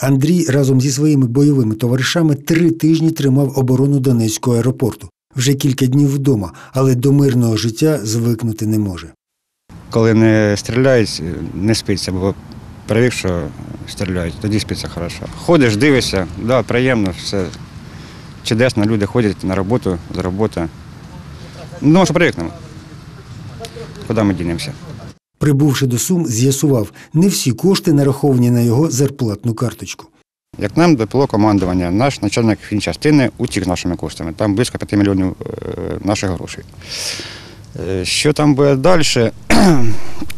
Андрій разом зі своїми бойовими товаришами три тижні тримав оборону Донецького аеропорту. Вже кілька днів вдома, але до мирного життя звикнути не може. Коли не стріляють, не спиться, бо привик, що стріляють, тоді спиться хорошо. Ходиш, дивишся, да, приємно, все чудесно, люди ходять на роботу, з роботи. Ну, що привикнемо. Куди ми дінемося? Прибувши до Сум, з'ясував, не всі кошти нараховані на його зарплатну карточку. Як нам доповіло командування, наш начальник фінчастини утік нашими коштами. Там близько 5 мільйонів е, наших грошей. Е, Що там буде далі,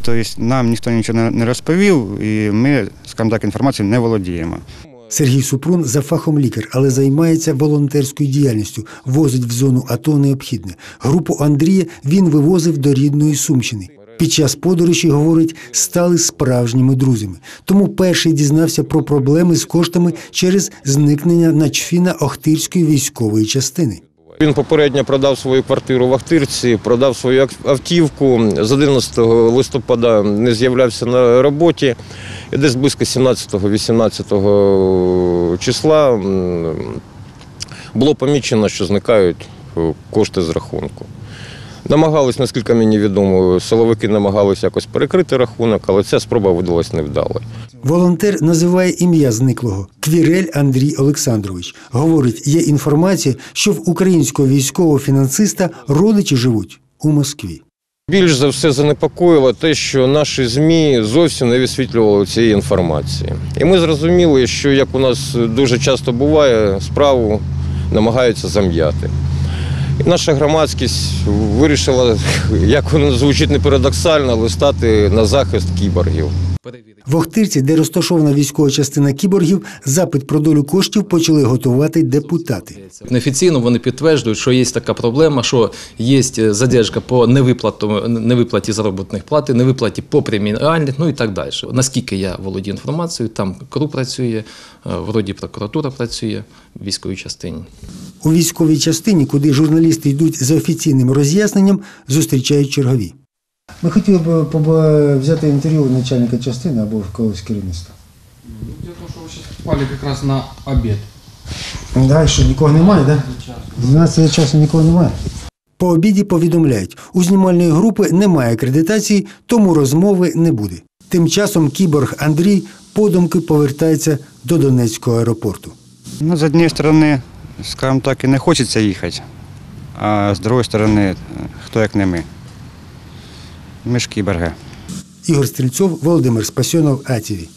тобто нам ніхто нічого не- не розповів, і ми, скажімо так, інформацією не володіємо. Сергій Супрун за фахом лікар, але займається волонтерською діяльністю, возить в зону АТО необхідне. Групу Андрія він вивозив до рідної Сумщини. Під час подорожі, говорить, стали справжніми друзями. Тому перший дізнався про проблеми з коштами через зникнення начфіна Охтирської військової частини. Він попередньо продав свою квартиру в Ахтирці, продав свою автівку. З 11 листопада не з'являвся на роботі. І десь близько 17-18 числа було помічено, що зникають е, кошти з рахунку. Намагались, наскільки мені відомо, силовики намагалися якось перекрити рахунок, але ця спроба видалась невдалою. Волонтер називає ім'я зниклого Квірель Андрій Олександрович. Говорить, є інформація, що в українського військового фінансиста родичі живуть у Москві. Більш за все занепокоїло те, що наші ЗМІ зовсім не висвітлювали цієї інформації. І ми зрозуміли, що як у нас дуже часто буває, справу намагаються зам'яти. Наша громадськість вирішила, як воно звучить не парадоксально, але стати на захист кіборгів. В Охтирці, де розташована військова частина кіборгів, запит про долю коштів почали готувати депутати. Неофіційно вони підтверджують, що є така проблема, що є задержка по невиплату, невиплаті заробітних плат, невиплаті по преміальних, ну і так далі. Наскільки я володію інформацією, там КРУ працює, е, вроді прокуратура працює в військовій частині. У військовій частині, куди журналісти йдуть за офіційним роз'ясненням, зустрічають чергові. Ми хотіли б взяти інтерв'ю у начальника частини або в когось керівництва. Дело в том, что вы сейчас попали как на обед. Далі що нікого немає, так? Да? 12 часу нікого немає. По обіді повідомляють, у знімальної групи немає акредитації, тому розмови не буде. Тим часом кіборг Андрій подумки повертається до Донецького аеропорту. Ну, з однієї сторони, скажімо так, і не хочеться їхати, а з другої сторони, хто як не ми. Ж. Ігор Стрільцов, Володимир Спасьонов, АТВ.